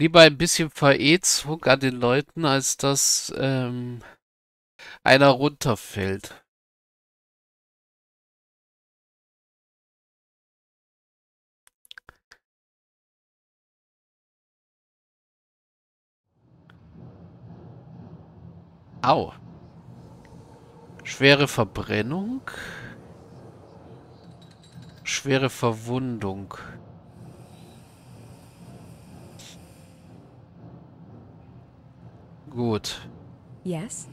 lieber ein bisschen Verätzung an den Leuten, als dass ähm, einer runterfällt. Au. Schwere Verbrennung. Schwere Verwundung. Gut. Yes?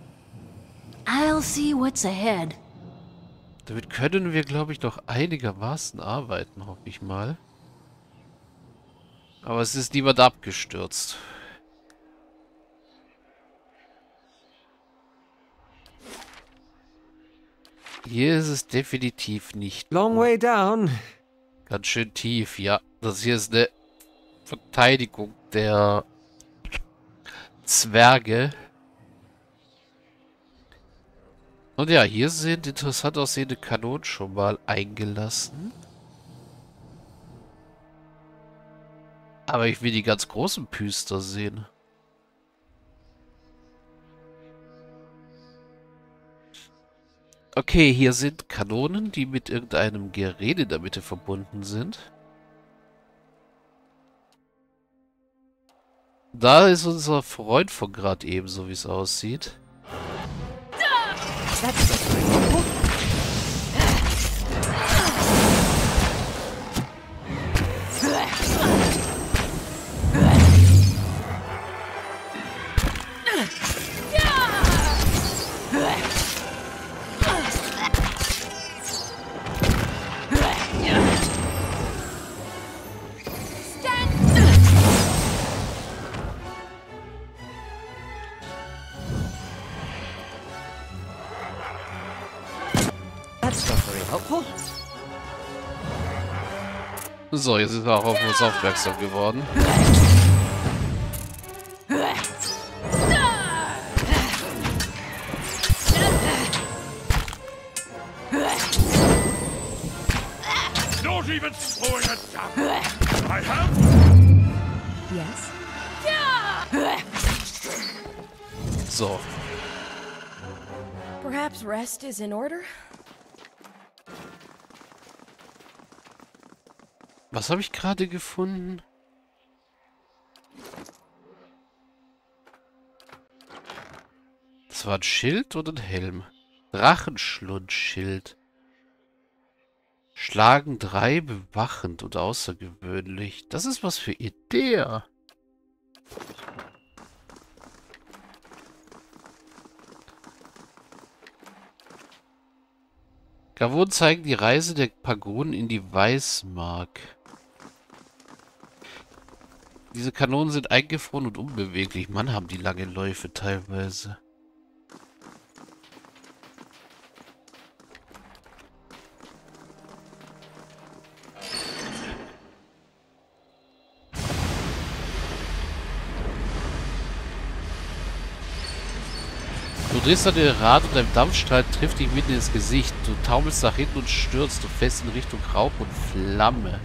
I'll see what's ahead. Damit können wir, glaube ich, noch einigermaßen arbeiten, hoffe ich mal. Aber es ist niemand abgestürzt. Hier ist es definitiv nicht. Long way down. Ganz schön tief, ja. Das hier ist eine Verteidigung der Zwerge. Und ja, hier sind interessant aussehende Kanonen schon mal eingelassen. Aber ich will die ganz großen Püster sehen. Okay, hier sind Kanonen, die mit irgendeinem Gerät in der Mitte verbunden sind. Da ist unser Freund von gerade eben, so wie es aussieht. So, jetzt ist er auch auf uns aufmerksam geworden. Not even throwing a dagger. I have Yes? So, Perhaps rest is in order? Was habe ich gerade gefunden? Das war ein Schild oder ein Helm? Drachenschlundschild. Schlagen drei bewachend und außergewöhnlich. Das ist was für Idee. Gavon zeigen die Reise der Pagonen in die Weißmark. Diese Kanonen sind eingefroren und unbeweglich. Mann, haben die lange Läufe teilweise. Du drehst an den Rad und dein Dampfstrahl trifft dich mitten ins Gesicht. Du taumelst nach hinten und stürzt. Du fährst in Richtung Rauch und Flamme.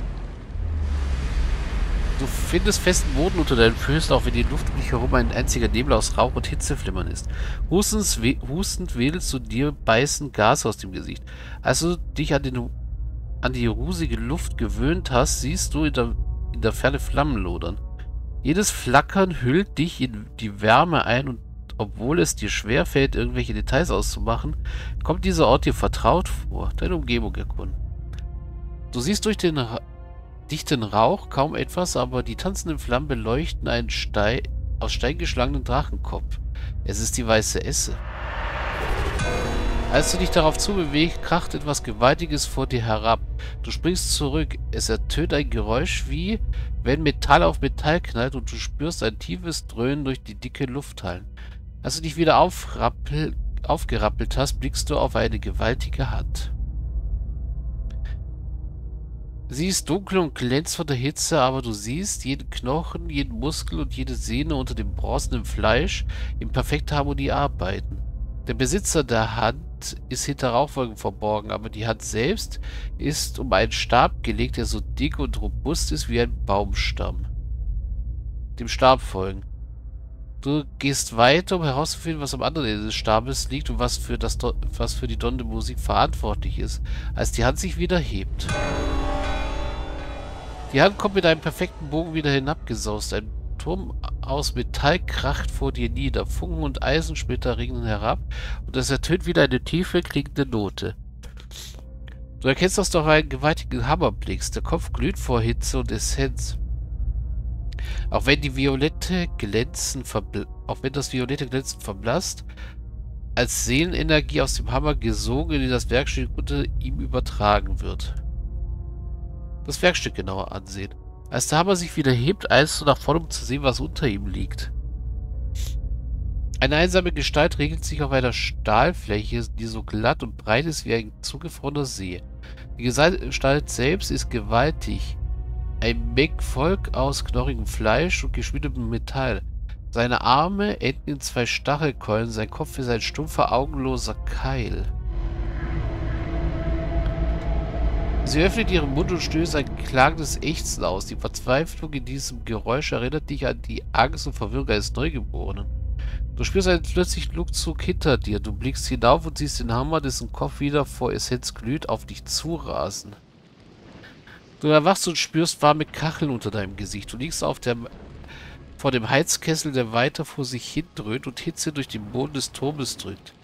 Du findest festen Boden unter deinen Füßen, auch wenn die Luft um dich herum ein einziger Nebel aus Rauch und Hitzeflimmern ist. Hustend, we hustend wedelst du dir beißend Gas aus dem Gesicht. Als du dich an, den, an die rusige Luft gewöhnt hast, siehst du in der, in der Ferne Flammen lodern. Jedes Flackern hüllt dich in die Wärme ein und obwohl es dir schwerfällt, irgendwelche Details auszumachen, kommt dieser Ort dir vertraut vor. Deine Umgebung erkunden. Du siehst durch den dichten Rauch kaum etwas, aber die tanzenden Flammen beleuchten einen Stein, aus Stein geschlagenen Drachenkopf. Es ist die weiße Esse. Als du dich darauf zubewegst, kracht etwas Gewaltiges vor dir herab. Du springst zurück. Es ertönt ein Geräusch wie, wenn Metall auf Metall knallt und du spürst ein tiefes Dröhnen durch die dicke Lufthallen. Als du dich wieder aufgerappelt hast, blickst du auf eine gewaltige Hand. Sie ist dunkel und glänzt von der Hitze, aber du siehst jeden Knochen, jeden Muskel und jede Sehne unter dem bronzenen Fleisch in perfekter Harmonie arbeiten. Der Besitzer der Hand ist hinter Rauchwolken verborgen, aber die Hand selbst ist um einen Stab gelegt, der so dick und robust ist wie ein Baumstamm. dem Stab folgen. Du gehst weiter, um herauszufinden, was am anderen Ende des Stabes liegt und was für, das, was für die donnende Musik verantwortlich ist, als die Hand sich wieder hebt. Die Hand kommt mit einem perfekten Bogen wieder hinabgesaust. Ein Turm aus Metall kracht vor dir nieder. Funken und Eisensplitter regnen herab und es ertönt wieder eine tiefe, klingende Note. Du erkennst, du auf einen gewaltigen Hammer blickst. Der Kopf glüht vor Hitze und Essenz. Auch wenn die violette Glänzen auch wenn das violette Glänzen verblasst, als Seelenenergie aus dem Hammer gesogen in das Werkstück unter ihm übertragen wird. Das Werkstück genauer ansehen. Als der Hammer sich wieder hebt, eilst du nach vorne, um zu sehen, was unter ihm liegt. Eine einsame Gestalt regelt sich auf einer Stahlfläche, die so glatt und breit ist wie ein zugefrorener See. Die Gestalt selbst ist gewaltig. Ein Meckvolk aus knorrigem Fleisch und geschmiedetem Metall. Seine Arme enden in zwei Stachelkeulen, sein Kopf ist ein stumpfer, augenloser Keil. Sie öffnet ihren Mund und stößt ein klagendes Ächzen aus. Die Verzweiflung in diesem Geräusch erinnert dich an die Angst und Verwirrung eines Neugeborenen. Du spürst einen plötzlichen Lugzug hinter dir. Du blickst hinauf und siehst den Hammer, dessen Kopf wieder vor Essenz glüht, auf dich zurasen. Du erwachst und spürst warme Kacheln unter deinem Gesicht. Du liegst auf dem, vor dem Heizkessel, der weiter vor sich hin dröhnt und Hitze durch den Boden des Turmes drückt.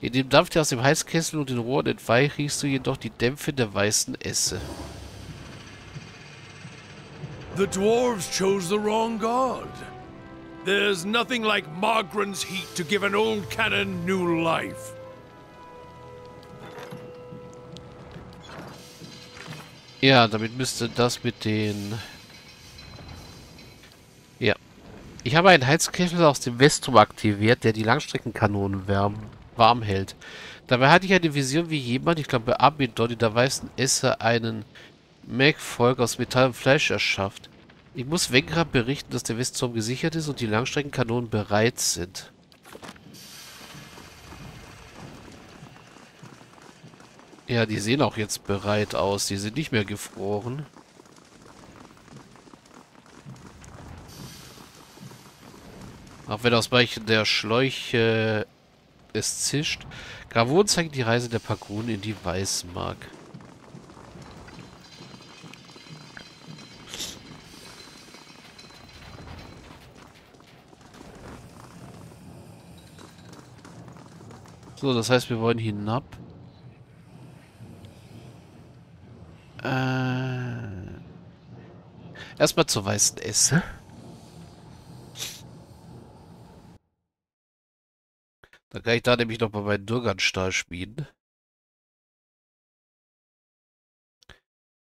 In dem Dampf, der aus dem Heizkessel und den Rohren entweicht, riechst du jedoch die Dämpfe der weißen Esse. The dwarves chose the wrong god. There's nothing like Margren's heat to give an old cannon new life. Ja, damit müsste das mit den... Ja. Ich habe einen Heizkessel aus dem Westturm aktiviert, der die Langstreckenkanonen wärm, warm hält. Dabei hatte ich eine Vision, wie jemand, ich glaube Abidon, in der weißen Esse einen Mac-Volk aus Metall und Fleisch erschafft. Ich muss Wenkra berichten, dass der Westturm gesichert ist und die Langstreckenkanonen bereit sind. Ja, die sehen auch jetzt bereit aus. Die sind nicht mehr gefroren. Auch wenn aus Weichen der Schläuche es zischt. Gravon zeigt die Reise der Pagun in die Weißmark. So, das heißt, wir wollen hinab. Äh, erstmal zur weißen Esse. Kann ich da nämlich noch mal meinen Durganstahl schmieden.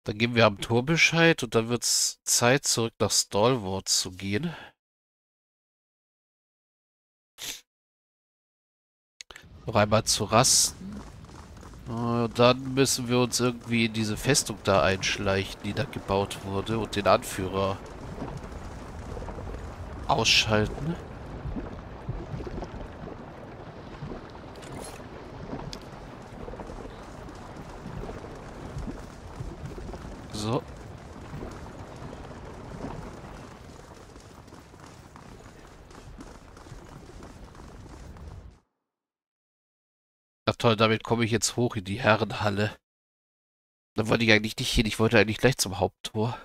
Dann geben wir am Tor Bescheid und dann wird es Zeit, zurück nach Stalwart zu gehen. Noch einmal zu rasten. Äh, Dann müssen wir uns irgendwie in diese Festung da einschleichen, die da gebaut wurde und den Anführer ausschalten. So. Na toll, damit komme ich jetzt hoch in die Herrenhalle. Da wollte ich eigentlich nicht hin, ich wollte eigentlich gleich zum Haupttor.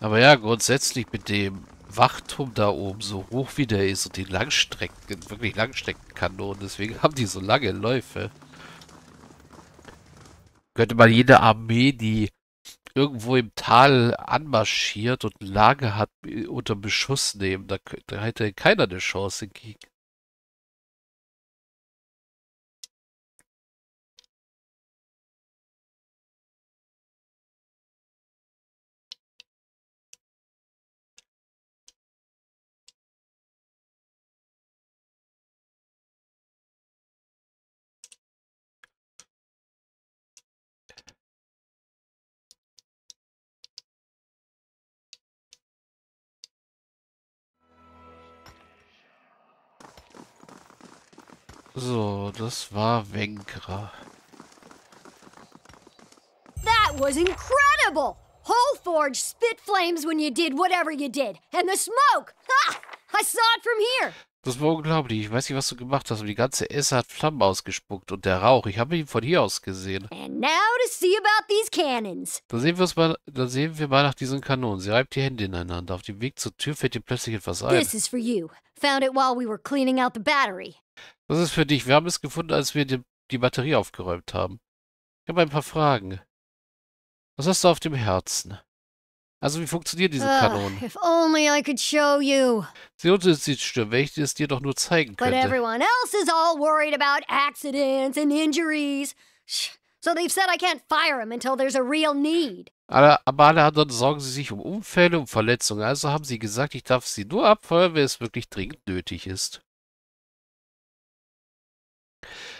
Aber ja, grundsätzlich mit dem Wachturm da oben, so hoch wie der ist und die Langstrecken, wirklich Langstreckenkanonen, deswegen haben die so lange Läufe. Könnte man jede Armee, die irgendwo im Tal anmarschiert und ein Lager hat, unter Beschuss nehmen, da, da hätte keiner eine Chance gegen. So, das war Wenkra. That was incredible! Whole Forge spit flames when you did whatever you did. And the smoke! Ha! I saw it from here! Das war unglaublich. Ich weiß nicht, was du gemacht hast, aber die ganze Esse hat Flammen ausgespuckt und der Rauch. Ich habe ihn von hier aus gesehen. And now to see about these cannons. Da sehen, wir's mal, da sehen wir mal nach diesen Kanonen. Sie reibt die Hände ineinander. Auf dem Weg zur Tür fällt ihr plötzlich etwas ein. This is for you. Found it while we were cleaning out the battery. Das ist für dich. Wir haben es gefunden, als wir die, die Batterie aufgeräumt haben. Ich habe ein paar Fragen. Was hast du auf dem Herzen? Also, wie funktionieren diese Kanonen? if only I could show you. Sie die Stirn, wenn ich es dir doch nur zeigen But könnte. everyone else is all worried about accidents and injuries. So they've said I can't fire him until there's a real need. Alle, aber alle anderen sorgen sie sich um Unfälle und Verletzungen. Also haben sie gesagt, ich darf sie nur abfeuern, wenn es wirklich dringend nötig ist.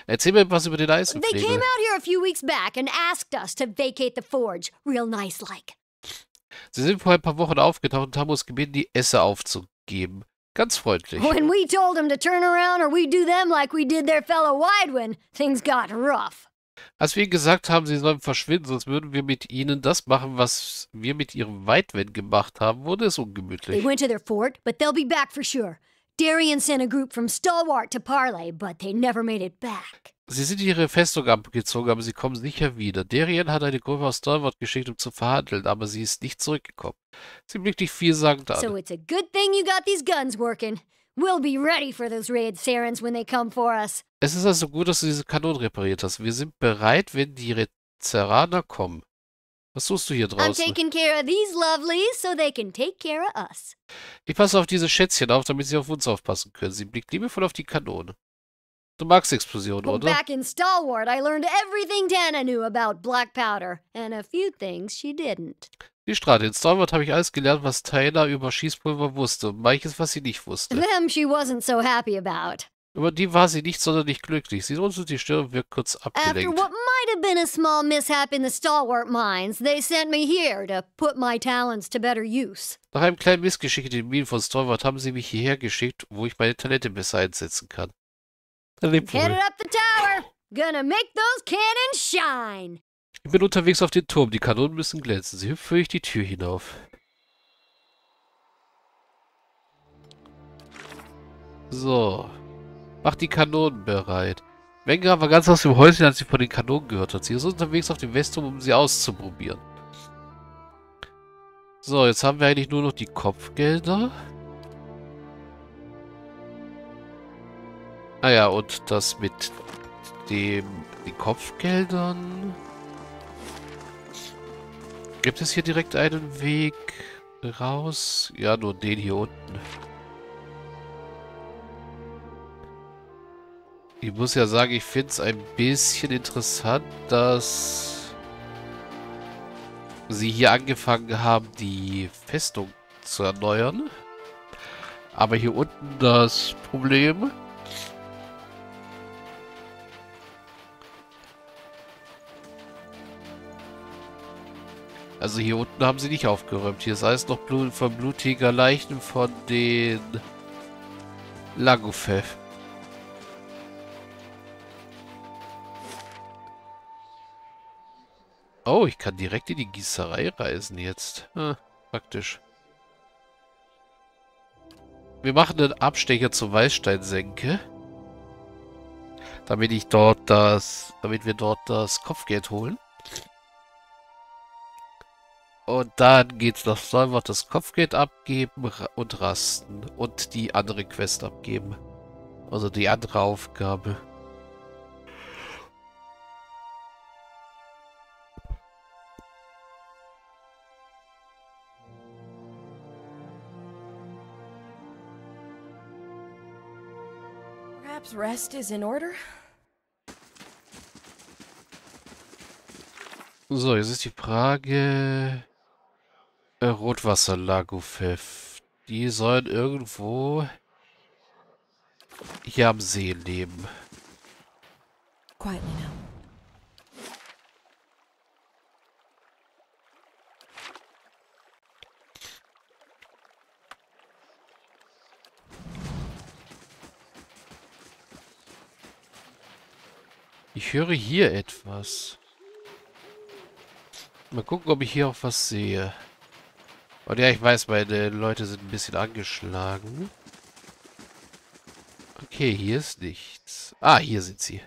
Erzähl mir was über den They came out here a few weeks back and asked us to vacate the forge. Real nice like. Sie sind vor ein paar Wochen aufgetaucht und haben uns gebeten, die Esse aufzugeben. Ganz freundlich. When we told them to turn around or we do them like we did their fellow Widewin, things got rough. Als wir ihnen gesagt haben, sie sollen verschwinden, sonst würden wir mit ihnen das machen, was wir mit ihrem Weitwen gemacht haben, wurde es They ungemütlich. went to their fort, but they'll be back for sure. Darian sent a group from Stalwart to parley, but they never made it back. Sie sind in ihre Festung abgezogen, aber sie kommen sicher wieder. Darien hat eine Gruppe aus Stalwart geschickt, um zu verhandeln, aber sie ist nicht zurückgekommen. Sie blickt dich vielsagend So an. it's a good thing you got these guns working. We'll be ready for those raid Sarens when they come for us. Es ist also gut, dass du diese Kanonen repariert hast. Wir sind bereit, wenn die Rezeraner kommen. Was tust du hier I'm draußen? taking care of these lovelies so they can take care of us. Ich passe auf diese Schätzchen auf, damit sie auf uns aufpassen können. Sie blickt liebevoll auf die Kanone. Du magst Explosionen, oder? back in Stalwart, I learned everything Tana knew about black powder, and a few things she didn't. Die Straße. In Stalwart habe ich alles gelernt, was Tyler über Schießpulver wusste und manches, was sie nicht wusste. Them she wasn't so happy about. Über die war sie nicht sonderlich glücklich. Sie runzelt die Stirn und wirkt kurz After abgelenkt. what might have been a small mishap in the Stalwart mines, they sent me here to put my talents to better use. Nach einem kleinen Missgeschick in den Minen von Stalwart haben sie mich hierher geschickt, wo ich meine Talente besser einsetzen kann. Dann lebt Headed wohl. up the tower, gonna make those cannons shine. Ich bin unterwegs auf den Turm. Die Kanonen müssen glänzen. Sie hüpft durch die Tür hinauf. So. Mach die Kanonen bereit. Wenger war ganz aus dem Häuschen, als sie von den Kanonen gehört hat. Sie ist unterwegs auf dem Westturm, um sie auszuprobieren. So, jetzt haben wir eigentlich nur noch die Kopfgelder. Ah ja, und das mit dem den Kopfgeldern. Gibt es hier direkt einen Weg raus? Ja, nur den hier unten. Ich muss ja sagen, ich finde es ein bisschen interessant, dass sie hier angefangen haben, die Festung zu erneuern. Aber hier unten das Problem. Also hier unten haben sie nicht aufgeräumt. Hier ist alles noch Blut, von blutiger Leichen von den Lagofev. Oh, ich kann direkt in die Gießerei reisen jetzt. Ah, praktisch. Wir machen einen Abstecher zur Weißsteinsenke. Damit ich dort das, damit wir dort das Kopfgeld holen. Und dann geht's nach Solwort das Kopfgeld abgeben und rasten. Und die andere Quest abgeben. Also die andere Aufgabe. Perhaps rest is in order? So, jetzt ist die Frage... Äh, Rotwasser-Lagofev. Die sollen irgendwo hier am See leben. Quietly now. Ich höre hier etwas. Mal gucken, ob ich hier auch was sehe. Und ja, ich weiß, meine Leute sind ein bisschen angeschlagen. Okay, hier ist nichts. Ah, hier sind sie.